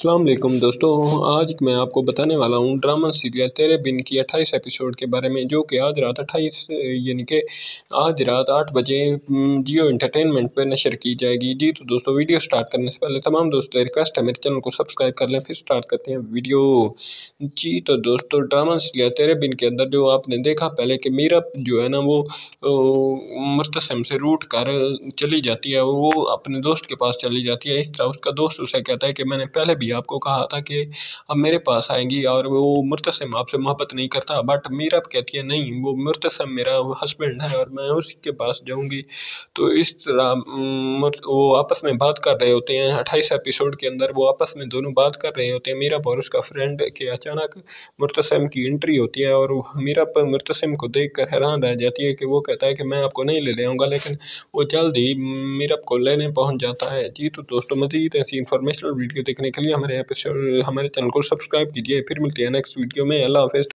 अस्सलाम वालेकुम दोस्तों, आज मैं आपको बताने वाला हूँ ड्रामा सीरियल तेरे बिन की अट्ठाईस एपिसोड के बारे में, जो कि आज रात अट्ठाईस, यानी कि आज रात आठ बजे जियो इंटरटेनमेंट पर नशर की जाएगी। जी तो दोस्तों, वीडियो स्टार्ट करने से पहले तमाम दोस्तों रिक्वेस्ट है मेरे चैनल को सब्सक्राइब कर लें, फिर स्टार्ट करते हैं वीडियो। जी तो दोस्तों, ड्रामा सीरियल तेरे बिन के अंदर जो आपने देखा, पहले कि मीरा जो है ना, वो मुर्तसम से रूट कर चली जाती है, वो अपने दोस्त के पास चली जाती है। इस तरह उसका दोस्त उसे कहता है कि मैंने पहले भी आपको कहा था कि अब मेरे पास आएँगी और वो मुर्तसम आपसे मोहब्बत नहीं करता बट मीरा कहती है, नहीं, वो मुर्तसम मेरा हस्बैंड है और मैं उसी के पास जाऊँगी। तो इस तरह वो आपस में बात कर रहे होते हैं, अट्ठाईस एपिसोड के अंदर वो आपस में दोनों बात कर रहे होते हैं मीरा और उसका फ्रेंड के अचानक मुर्तसम की एंट्री होती है और मीरा पर मुर्तसम को देख कर हैरान रह जाती है कि वो कहता है कि मैं आपको नहीं ले आऊँगा, लेकिन वो जल्द ही मीरा को लेने पहुँच जाता है। जी तो दोस्तों, मजीद ऐसी इन्फॉर्मेशनल वीडियो देखने के लिए हमारे एपिसोड हमारे चैनल को सब्सक्राइब कीजिए, फिर मिलते हैं नेक्स्ट वीडियो में। अल्लाह हाफिज़।